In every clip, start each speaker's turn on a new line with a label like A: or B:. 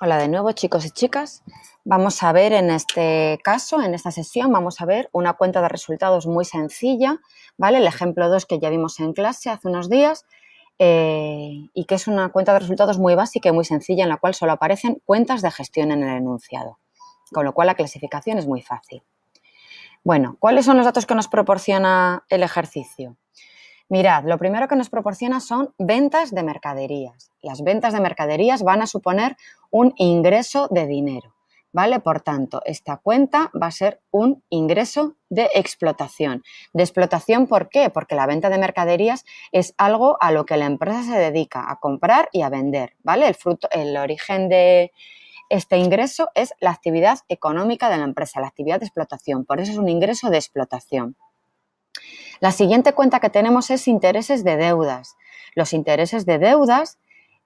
A: Hola de nuevo chicos y chicas. Vamos a ver en este caso, en esta sesión, vamos a ver una cuenta de resultados muy sencilla, ¿vale? El ejemplo 2 que ya vimos en clase hace unos días eh, y que es una cuenta de resultados muy básica y muy sencilla en la cual solo aparecen cuentas de gestión en el enunciado, con lo cual la clasificación es muy fácil. Bueno, ¿cuáles son los datos que nos proporciona el ejercicio? Mirad, lo primero que nos proporciona son ventas de mercaderías. Las ventas de mercaderías van a suponer un ingreso de dinero, ¿vale? Por tanto, esta cuenta va a ser un ingreso de explotación. ¿De explotación por qué? Porque la venta de mercaderías es algo a lo que la empresa se dedica, a comprar y a vender, ¿vale? El fruto, el origen de este ingreso es la actividad económica de la empresa, la actividad de explotación. Por eso es un ingreso de explotación. La siguiente cuenta que tenemos es intereses de deudas. Los intereses de deudas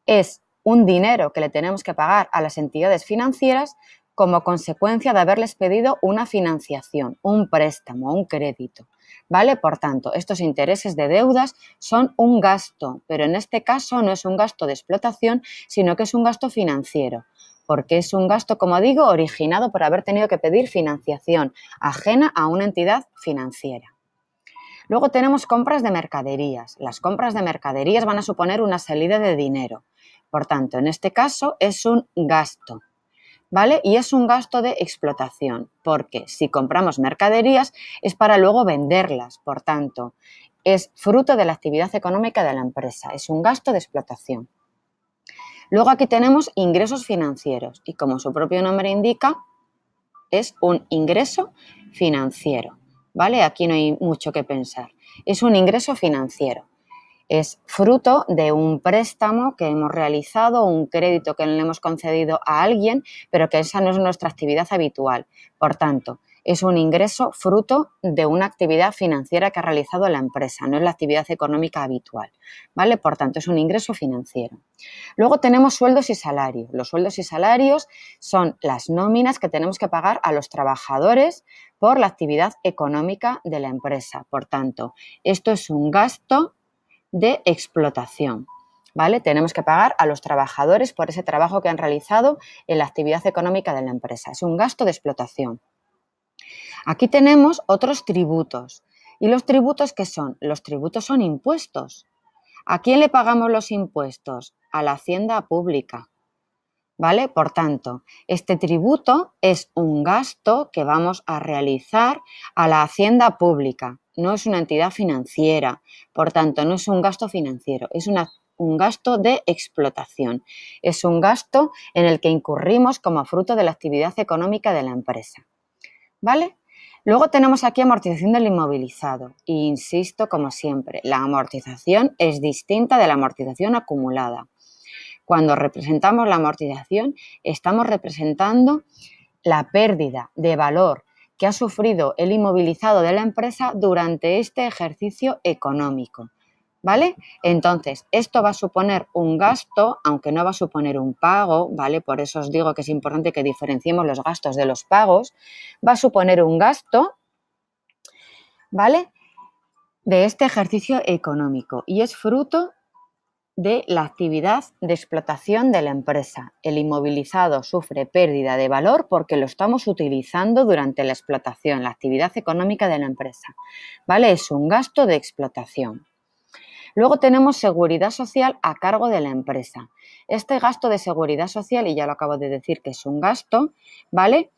A: es un dinero que le tenemos que pagar a las entidades financieras como consecuencia de haberles pedido una financiación, un préstamo, un crédito. ¿Vale? Por tanto, estos intereses de deudas son un gasto, pero en este caso no es un gasto de explotación, sino que es un gasto financiero, porque es un gasto, como digo, originado por haber tenido que pedir financiación ajena a una entidad financiera. Luego tenemos compras de mercaderías. Las compras de mercaderías van a suponer una salida de dinero. Por tanto, en este caso es un gasto. ¿Vale? Y es un gasto de explotación, porque si compramos mercaderías es para luego venderlas. Por tanto, es fruto de la actividad económica de la empresa. Es un gasto de explotación. Luego aquí tenemos ingresos financieros y como su propio nombre indica, es un ingreso financiero. ¿Vale? Aquí no hay mucho que pensar. Es un ingreso financiero. Es fruto de un préstamo que hemos realizado, un crédito que le hemos concedido a alguien, pero que esa no es nuestra actividad habitual. Por tanto, es un ingreso fruto de una actividad financiera que ha realizado la empresa, no es la actividad económica habitual, ¿vale? Por tanto, es un ingreso financiero. Luego tenemos sueldos y salarios. Los sueldos y salarios son las nóminas que tenemos que pagar a los trabajadores por la actividad económica de la empresa. Por tanto, esto es un gasto de explotación. ¿Vale? Tenemos que pagar a los trabajadores por ese trabajo que han realizado en la actividad económica de la empresa. Es un gasto de explotación. Aquí tenemos otros tributos. ¿Y los tributos qué son? Los tributos son impuestos. ¿A quién le pagamos los impuestos? A la hacienda pública. ¿Vale? Por tanto, este tributo es un gasto que vamos a realizar a la hacienda pública. No es una entidad financiera. Por tanto, no es un gasto financiero, es un gasto de explotación. Es un gasto en el que incurrimos como fruto de la actividad económica de la empresa. ¿Vale? Luego tenemos aquí amortización del inmovilizado. E insisto, como siempre, la amortización es distinta de la amortización acumulada. Cuando representamos la amortización, estamos representando la pérdida de valor que ha sufrido el inmovilizado de la empresa durante este ejercicio económico. ¿vale? Entonces, esto va a suponer un gasto, aunque no va a suponer un pago, ¿vale? Por eso os digo que es importante que diferenciemos los gastos de los pagos. Va a suponer un gasto, ¿vale? De este ejercicio económico y es fruto de la actividad de explotación de la empresa. El inmovilizado sufre pérdida de valor porque lo estamos utilizando durante la explotación, la actividad económica de la empresa. ¿Vale? Es un gasto de explotación. Luego tenemos seguridad social a cargo de la empresa. Este gasto de seguridad social, y ya lo acabo de decir que es un gasto, ¿vale?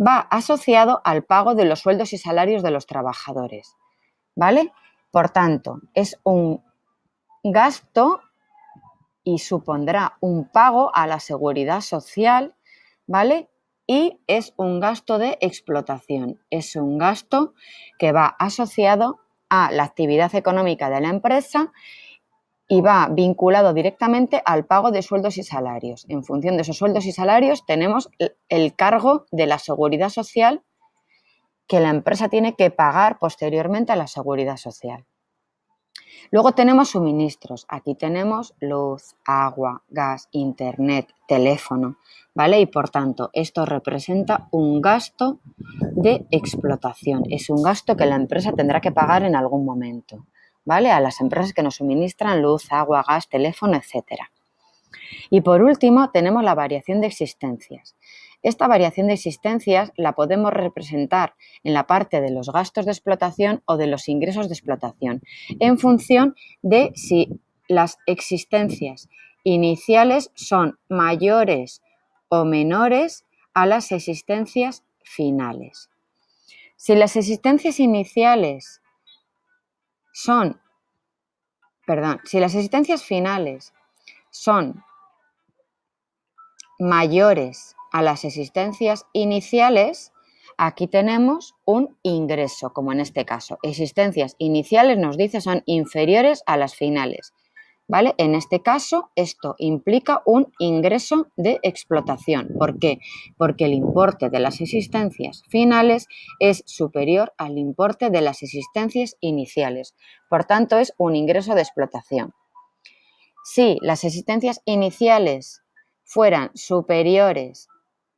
A: Va asociado al pago de los sueldos y salarios de los trabajadores, ¿vale? Por tanto, es un gasto y supondrá un pago a la seguridad social, ¿vale? Y es un gasto de explotación. Es un gasto que va asociado a la actividad económica de la empresa y va vinculado directamente al pago de sueldos y salarios. En función de esos sueldos y salarios tenemos el cargo de la seguridad social que la empresa tiene que pagar posteriormente a la seguridad social. Luego tenemos suministros. Aquí tenemos luz, agua, gas, internet, teléfono, ¿vale? Y por tanto, esto representa un gasto de explotación. Es un gasto que la empresa tendrá que pagar en algún momento, ¿vale? A las empresas que nos suministran luz, agua, gas, teléfono, etcétera. Y por último, tenemos la variación de existencias. Esta variación de existencias la podemos representar en la parte de los gastos de explotación o de los ingresos de explotación, en función de si las existencias iniciales son mayores o menores a las existencias finales. Si las existencias iniciales son, perdón, si las existencias finales son mayores a las existencias iniciales, aquí tenemos un ingreso, como en este caso. Existencias iniciales nos dice son inferiores a las finales. ¿Vale? En este caso, esto implica un ingreso de explotación. ¿Por qué? Porque el importe de las existencias finales es superior al importe de las existencias iniciales. Por tanto, es un ingreso de explotación. Si las existencias iniciales fueran superiores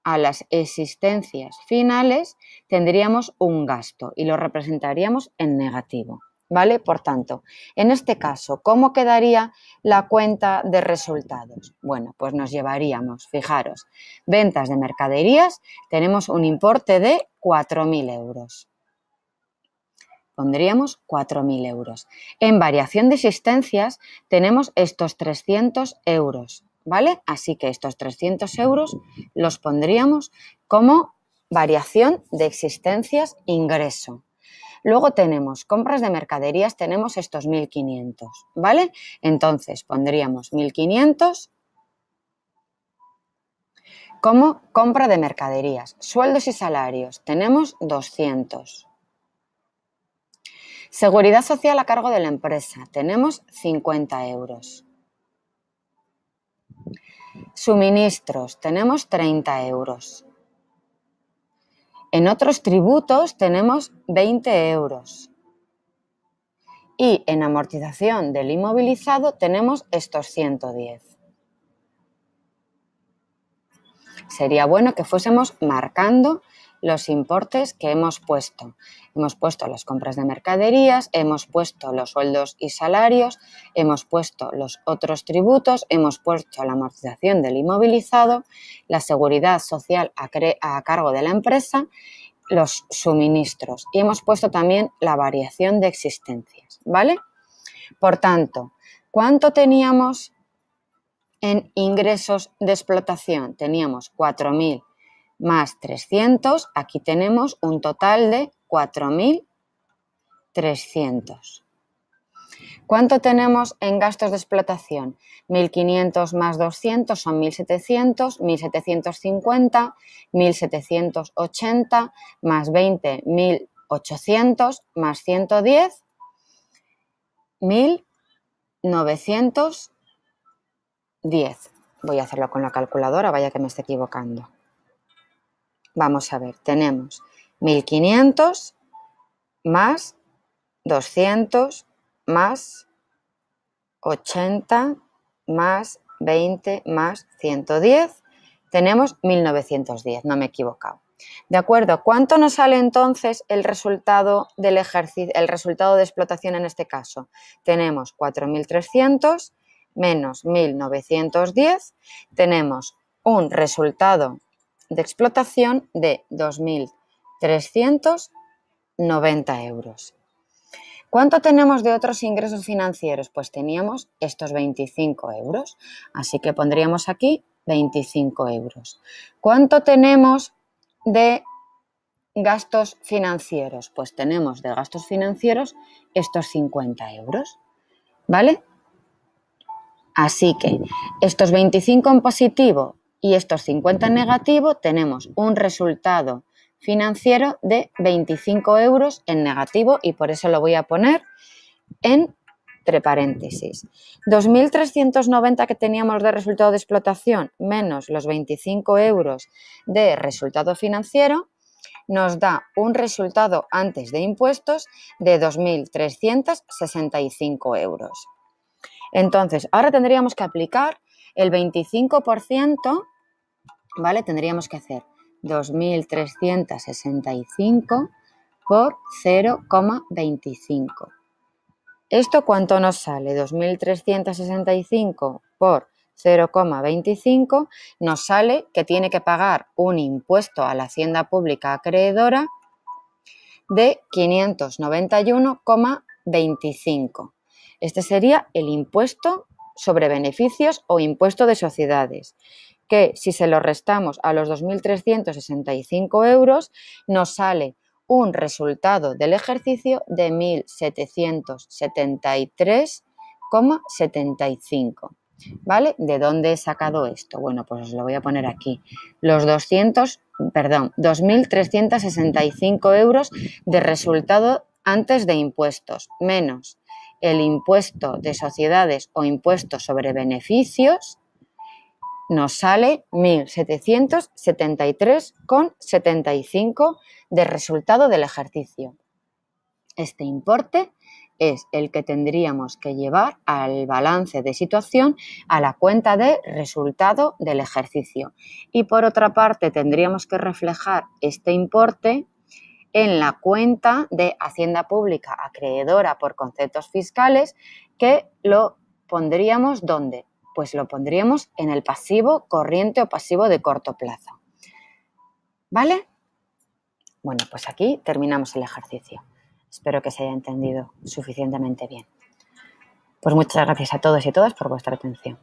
A: a las existencias finales, tendríamos un gasto y lo representaríamos en negativo. ¿Vale? Por tanto, en este caso, ¿cómo quedaría la cuenta de resultados? Bueno, pues nos llevaríamos, fijaros, ventas de mercaderías, tenemos un importe de 4.000 euros. Pondríamos 4.000 euros. En variación de existencias tenemos estos 300 euros. ¿Vale? Así que estos 300 euros los pondríamos como variación de existencias ingreso. Luego tenemos compras de mercaderías, tenemos estos 1.500, ¿vale? Entonces pondríamos 1.500 como compra de mercaderías. Sueldos y salarios, tenemos 200. Seguridad social a cargo de la empresa, tenemos 50 euros. Suministros, tenemos 30 euros. En otros tributos tenemos 20 euros. Y en amortización del inmovilizado tenemos estos 110. Sería bueno que fuésemos marcando los importes que hemos puesto. Hemos puesto las compras de mercaderías, hemos puesto los sueldos y salarios, hemos puesto los otros tributos, hemos puesto la amortización del inmovilizado, la seguridad social a, a cargo de la empresa, los suministros y hemos puesto también la variación de existencias, ¿vale? Por tanto, ¿cuánto teníamos en ingresos de explotación? Teníamos 4.000 más 300, aquí tenemos un total de 4.300. ¿Cuánto tenemos en gastos de explotación? 1.500 más 200 son 1.700, 1.750, 1.780 más 20, 1.800 más 110, 1.910. Voy a hacerlo con la calculadora, vaya que me esté equivocando. Vamos a ver, tenemos 1500 más 200 más 80 más 20 más 110. Tenemos 1910, no me he equivocado. ¿De acuerdo? ¿Cuánto nos sale entonces el resultado del ejercicio, el resultado de explotación en este caso? Tenemos 4.300 menos 1.910. Tenemos un resultado de explotación de 2.390 euros. ¿Cuánto tenemos de otros ingresos financieros? Pues teníamos estos 25 euros, así que pondríamos aquí 25 euros. ¿Cuánto tenemos de gastos financieros? Pues tenemos de gastos financieros estos 50 euros, ¿vale? Así que estos 25 en positivo y estos 50 en negativo, tenemos un resultado financiero de 25 euros en negativo y por eso lo voy a poner entre paréntesis. 2.390 que teníamos de resultado de explotación menos los 25 euros de resultado financiero nos da un resultado antes de impuestos de 2.365 euros. Entonces, ahora tendríamos que aplicar el 25% ¿vale? Tendríamos que hacer 2.365 por 0,25. ¿Esto cuánto nos sale? 2.365 por 0,25, nos sale que tiene que pagar un impuesto a la hacienda pública acreedora de 591,25. Este sería el impuesto sobre beneficios o impuesto de sociedades, que si se lo restamos a los 2.365 euros, nos sale un resultado del ejercicio de 1.773,75. ¿Vale? ¿De dónde he sacado esto? Bueno, pues os lo voy a poner aquí. Los 200, perdón, 2.365 euros de resultado antes de impuestos, menos el impuesto de sociedades o impuesto sobre beneficios, nos sale 1.773,75 de resultado del ejercicio. Este importe es el que tendríamos que llevar al balance de situación a la cuenta de resultado del ejercicio. Y por otra parte, tendríamos que reflejar este importe en la cuenta de Hacienda Pública acreedora por conceptos fiscales que lo pondríamos ¿dónde? Pues lo pondríamos en el pasivo corriente o pasivo de corto plazo. ¿Vale? Bueno, pues aquí terminamos el ejercicio. Espero que se haya entendido suficientemente bien. Pues muchas gracias a todos y todas por vuestra atención.